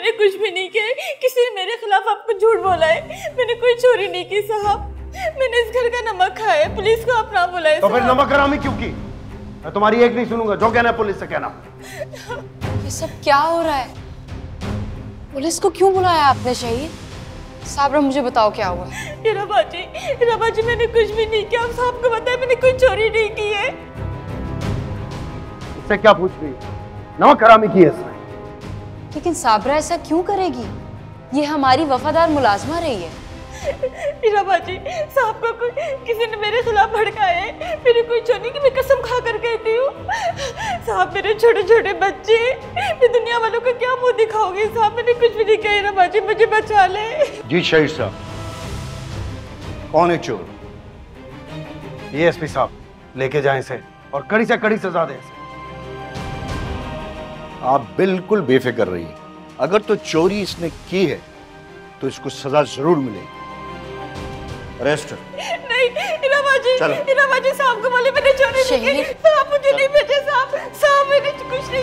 मैंने कुछ भी नहीं किया किसी ने मेरे खिलाफ आपको झूठ बोला है। मैंने कोई चोरी नहीं की साहब। मैंने इस घर का नमक खाया है। पुलिस को आप ना बुलाए तो फिर नमक हरामी क्यों की? मैं तुम्हारी एक नहीं सुनूँगा। जो कहना है पुलिस से कहना। ये सब क्या हो रहा है? पुलिस को क्यों बुलाया आपने शहीद? साबरा मुझे बताओ क्या हुआ? हीरा बाजी हीरा बाजी मैंने कुछ भी नहीं किया। साहब को बताया मैंने कोई चोरी नहीं की है। इससे क्या पूछ रही नमक हरामी की है लेकिन साबरा ऐसा क्यों करेगी? ये हमारी वफादार मुलाजमा रही है। बाजी साहब को कोई किसी ने मेरे खिलाफ भड़काया है? मेरी कोई चोरी की मैं कसम खा कर कहती हूँ? साहब मेरे छोटे छोटे बच्चे मैं दुनिया वालों को क्या मुँह दिखाओगे साहब मैंने कुछ भी नहीं किया बाजी मुझे बचा ले। जी शहीद साहब। कौन है चोर? ये एसपी साहब लेके जाए इसे और कड़ी से कड़ी सजा दें इसे। आप बिल्कुल बेफिक्र रहिए। अगर तो चोरी इसने की है तो इसको सजा ज़रूर मिलेगी। अरेस्ट नहीं चलो। हीरा साहब को बोले मैंने चोरी नहीं की। साहब मुझे नहीं भेजे साहब साहब मैंने कुछ नहीं